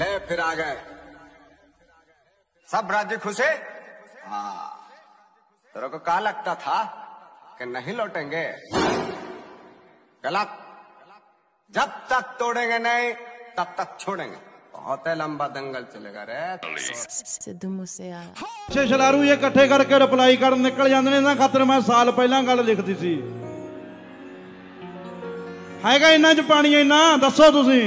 ले फिर आ गए सब राज्य खुशे हाँ तेरे को कहा लगता था कि नहीं लौटेंगे गलत जब तक तोड़ेंगे नहीं तब तक छोड़ेंगे बहुत ही लंबा दंगल चलेगा रे ਸਿੱਧੂ ਮੂਸੇਵਾਲਾ ਛੇ ਛਲਾਰੂ ਇਹ ਇਕੱਠੇ ਕਰਕੇ ਰਿਪਲਾਈ ਕਰਨ ਨਿਕਲ ਜਾਂਦੇ ਨੇ ਇਹਨਾਂ ਖਾਤਰ ਮੈਂ ਸਾਲ ਪਹਿਲਾਂ ਗੱਲ ਲਿਖਦੀ ਸੀ ਹੈਗਾ ਇੰਨਾ ਚ ਪਾਣੀ ਇੰਨਾ ਦੱਸੋ ਤੁਸੀਂ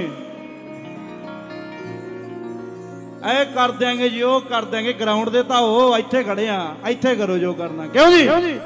ਐ ਕਰ ਦਿਆਂਗੇ ਜੀ ਉਹ ਕਰ ਦਿਆਂਗੇ ਗਰਾਊਂਡ ਦੇ ਤਾਂ ਉਹ ਇੱਥੇ ਖੜੇ ਆ ਇੱਥੇ ਕਰੋ ਜੋ ਕਰਨਾ ਕਿਉਂ ਜੀ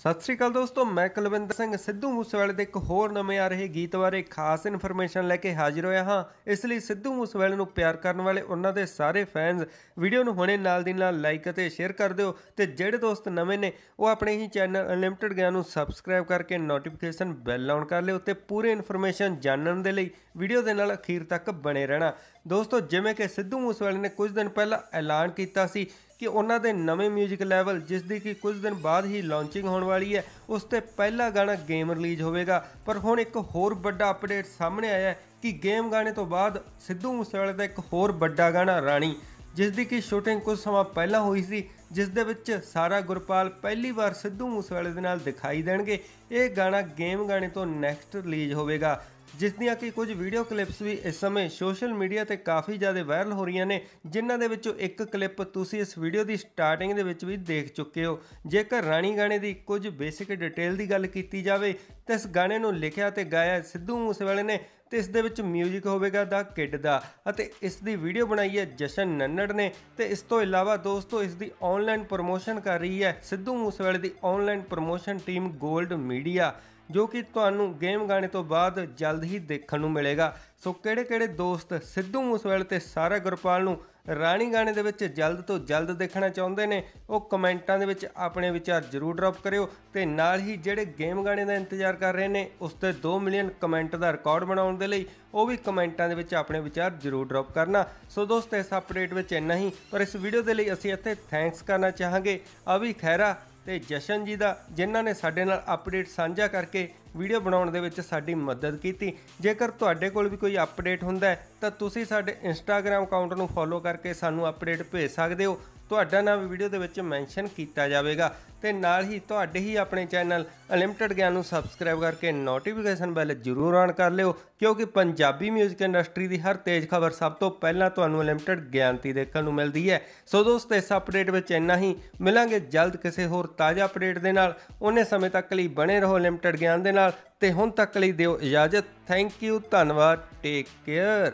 ਸਤਿ ਸ੍ਰੀ ਅਕਾਲ ਦੋਸਤੋ, ਮੈਂ ਕੁਲਵਿੰਦਰ ਸਿੰਘ ਸਿੱਧੂ ਮੂਸੇਵਾਲੇ ਦੇ ਇੱਕ ਹੋਰ ਨਵੇਂ ਆ ਰਹੇ ਗੀਤ ਬਾਰੇ ਖਾਸ ਇਨਫੋਰਮੇਸ਼ਨ ਲੈ ਕੇ ਹਾਜ਼ਰ ਹੋਇਆ ਹਾਂ। ਇਸ ਲਈ ਸਿੱਧੂ ਮੂਸੇਵਾਲੇ ਨੂੰ ਪਿਆਰ ਕਰਨ ਵਾਲੇ ਉਹਨਾਂ ਦੇ ਸਾਰੇ ਫੈਨਸ ਵੀਡੀਓ ਨੂੰ ਹੁਣੇ ਨਾਲ ਦੀ ਨਾਲ ਲਾਈਕ ਅਤੇ ਸ਼ੇਅਰ ਕਰ ਦਿਓ ਤੇ ਜਿਹੜੇ ਦੋਸਤ ਨਵੇਂ ਨੇ, ਉਹ ਆਪਣੇ ਹੀ ਚੈਨਲ ਅਨਲਿਮਟਿਡ ਗਿਆਨ ਨੂੰ ਸਬਸਕ੍ਰਾਈਬ ਕਰਕੇ ਨੋਟੀਫਿਕੇਸ਼ਨ ਬੈਲ ਆਨ ਕਰ ਲਿਓ ਤੇ ਪੂਰੀ ਇਨਫੋਰਮੇਸ਼ਨ ਜਾਣਨ ਦੇ ਲਈ ਵੀਡੀਓ ਦੇ ਨਾਲ ਅਖੀਰ ਤੱਕ ਬਣੇ ਰਹਿਣਾ। ਦੋਸਤੋ, ਜਿਵੇਂ ਕਿ ਸਿੱਧੂ ਮੂਸੇਵਾਲੇ ਨੇ ਕੁਝ ਦਿਨ ਪਹਿਲਾਂ ਐਲਾਨ ਕੀਤਾ ਸੀ ਕਿ ਉਹਨਾਂ ਦੇ ਨਵੇਂ 뮤직 ਲੈਵਲ ਜਿਸ ਦੀ ਕਿ ਕੁਝ ਦਿਨ ਬਾਅਦ ਹੀ ਲਾਂਚਿੰਗ ਹੋਣ ਵਾਲੀ ਹੈ, ਉਸ ਤੇ ਪਹਿਲਾ ਗਾਣਾ ਗੇਮ ਰਿਲੀਜ਼ ਹੋਵੇਗਾ। ਪਰ ਹੁਣ ਇੱਕ ਹੋਰ ਵੱਡਾ ਅਪਡੇਟ ਸਾਹਮਣੇ ਆਇਆ ਕਿ ਗੇਮ ਗਾਣੇ ਤੋਂ ਬਾਅਦ ਸਿੱਧੂ ਮੂਸੇਵਾਲੇ ਦਾ ਇੱਕ ਹੋਰ ਵੱਡਾ ਗਾਣਾ, ਰਾਣੀ ਜਿਸ ਦੀ ਕਿ ਸ਼ੂਟਿੰਗ ਕੁਝ ਸਮਾਂ ਪਹਿਲਾਂ ਹੋਈ ਸੀ ਜਿਸ ਦੇ ਵਿੱਚ ਸਾਰਾ ਗੁਰਪਾਲ ਪਹਿਲੀ ਵਾਰ ਸਿੱਧੂ ਮੂਸੇਵਾਲੇ ਦੇ ਨਾਲ ਦਿਖਾਈ ਦੇਣਗੇ। ਇਹ ਗਾਣਾ ਗੇਮ ਗਾਣੇ ਤੋਂ ਨੈਕਸਟ ਰਿਲੀਜ਼ ਹੋਵੇਗਾ। ਜਿਸ ਦੀਆਂ ਕਿ ਕੁਝ ਵੀਡੀਓ ਕਲਿੱਪਸ ਵੀ ਇਸ ਸਮੇਂ ਸੋਸ਼ਲ ਮੀਡੀਆ ਤੇ ਕਾਫੀ ਜ਼ਿਆਦਾ ਵਾਇਰਲ ਹੋ ਰਹੀਆਂ ਨੇ, ਜਿਨ੍ਹਾਂ ਦੇ ਵਿੱਚੋਂ ਇੱਕ ਕਲਿੱਪ ਤੁਸੀਂ ਇਸ ਵੀਡੀਓ ਦੀ ਸਟਾਰਟਿੰਗ ਦੇ ਵਿੱਚ ਵੀ ਦੇਖ ਚੁੱਕੇ ਹੋ। ਜੇਕਰ ਰਾਣੀ ਗਾਣੇ ਦੀ ਕੁਝ ਬੇਸਿਕ ਡਿਟੇਲ ਦੀ ਗੱਲ ਕੀਤੀ ਜਾਵੇ, ਤਾਂ ਇਸ ਗਾਣੇ ਨੂੰ ਲਿਖਿਆ ਤੇ ਗਾਇਆ ਸਿੱਧੂ ਮੂਸੇਵਾਲੇ ਨੇ ਤੇ ਇਸ ਦੇ ਵਿੱਚ 뮤직 ਹੋਵੇਗਾ ਦਾ ਕਿੱਡ ਦਾ ਅਤੇ ਇਸ ਦੀ ਵੀਡੀਓ ਬਣਾਈ ਹੈ ਜਸ਼ਨ ਨੰਨੜ ਨੇ ਤੇ ਇਸ ਤੋਂ ਇਲਾਵਾ ਦੋਸਤੋ ਇਸ ਦੀ ਆਨਲਾਈਨ ਪ੍ਰੋਮੋਸ਼ਨ ਕਰ ਰਹੀ ਹੈ ਸਿੱਧੂ ਮੂਸੇਵਾਲੇ ਦੀ online promotion team Gold Media ਜੋ ਕਿ ਤੁਹਾਨੂੰ ਗੇਮ ਗਾਣੇ ਤੋਂ ਬਾਅਦ ਜਲਦ ਹੀ ਦੇਖਣ ਨੂੰ ਮਿਲੇਗਾ। ਸੋ ਕਿਹੜੇ ਕਿਹੜੇ ਦੋਸਤ ਸਿੱਧੂ ਮੂਸੇਵਾਲੇ ਤੇ ਸਾਰਾ ਗੁਰਪਾਲ ਨੂੰ ਰਾਣੀ ਗਾਣੇ ਦੇ ਵਿੱਚ ਜਲਦ ਤੋਂ ਜਲਦ ਦੇਖਣਾ ਚਾਹੁੰਦੇ ਨੇ, ਉਹ ਕਮੈਂਟਾਂ ਦੇ ਵਿੱਚ ਆਪਣੇ ਵਿਚਾਰ ਜ਼ਰੂਰ ਡ੍ਰੌਪ ਕਰਿਓ ਤੇ ਨਾਲ ਹੀ ਜਿਹੜੇ ਗੇਮ ਗਾਣੇ ਦਾ ਇੰਤਜ਼ਾਰ ਕਰ ਰਹੇ ਨੇ, ਉਸ ਤੇ 2 ਮਿਲੀਅਨ ਕਮੈਂਟ ਦਾ ਰਿਕਾਰਡ ਬਣਾਉਣ ਦੇ ਲਈ ਉਹ ਵੀ ਕਮੈਂਟਾਂ ਦੇ ਵਿੱਚ ਆਪਣੇ ਵਿਚਾਰ ਜ਼ਰੂਰ ਡ੍ਰੌਪ ਕਰਨਾ। ਸੋ ਦੋਸਤੋ, ਇਸ ਅਪਡੇਟ ਵਿੱਚ ਇੰਨਾ ਹੀ, ਪਰ ਇਸ ਵੀਡੀਓ ਦੇ ਲਈ ਅਸੀਂ ਇੱਥੇ ਥੈਂਕਸ ਕਰਨਾ ਚਾਹਾਂਗੇ। ਅਵੀ ਖੈਰਾ ਤੇ ਜਸ਼ਨ ਜੀ ਦਾ, ਜਿਨ੍ਹਾਂ ਨੇ ਸਾਡੇ ਨਾਲ ਅਪਡੇਟ ਸਾਂਝਾ ਕਰਕੇ ਵੀਡੀਓ ਬਣਾਉਣ ਦੇ ਵਿੱਚ ਸਾਡੀ ਮਦਦ ਕੀਤੀ। ਜੇਕਰ ਤੁਹਾਡੇ ਕੋਲ ਵੀ ਕੋਈ ਅਪਡੇਟ ਹੁੰਦਾ ਤਾਂ ਤੁਸੀਂ ਸਾਡੇ ਇੰਸਟਾਗ੍ਰam ਅਕਾਊਂਟ ਨੂੰ ਫੋਲੋ ਕਰਕੇ ਸਾਨੂੰ ਅਪਡੇਟ ਭੇਜ ਸਕਦੇ ਹੋ। ਤੁਹਾਡਾ ਨਾਮ ਵੀਡੀਓ ਦੇ ਵਿੱਚ ਮੈਂਸ਼ਨ ਕੀਤਾ ਜਾਵੇਗਾ ਤੇ ਨਾਲ ਹੀ ਤੁਹਾਡੇ ਹੀ ਆਪਣੇ ਚੈਨਲ ਅਨਲਿਮਟਿਡ ਗਿਆਨ ਨੂੰ ਸਬਸਕ੍ਰਾਈਬ ਕਰਕੇ ਨੋਟੀਫਿਕੇਸ਼ਨ ਬੈਲ ਜ਼ਰੂਰ ਆਨ ਕਰ ਲਿਓ, ਕਿਉਂਕਿ ਪੰਜਾਬੀ 뮤직 ਇੰਡਸਟਰੀ ਦੀ ਹਰ ਤੇਜ਼ ਖਬਰ ਸਭ ਤੋਂ ਪਹਿਲਾਂ ਤੁਹਾਨੂੰ ਅਨਲਿਮਟਿਡ ਗਿਆਨ ਤੀ ਦੇਖਣ ਨੂੰ ਮਿਲਦੀ ਹੈ। ਸੋ ਦੋਸਤੋ, ਇਸ ਅਪਡੇਟ ਵਿੱਚ ਇੰਨਾ ਹੀ। ਮਿਲਾਂਗੇ ਜਲਦ ਕਿਸੇ ਹੋਰ ਤਾਜ਼ਾ ਅਪਡੇਟ ਦੇ ਨਾਲ। ਉਹਨੇ ਸਮੇਂ ਤੱਕ ਲਈ ਬਣੇ ਰਹੋ ਅਨਲਿਮਟਿਡ ਗਿਆਨ ਦੇ ਨਾਲ ਤੇ ਹੁਣ ਤੱਕ ਲਈ ਦਿਓ ਇਜਾਜ਼ਤ। ਥੈਂਕ ਯੂ ਧੰਨਵਾਦ ਟੇਕ ਕੇਅਰ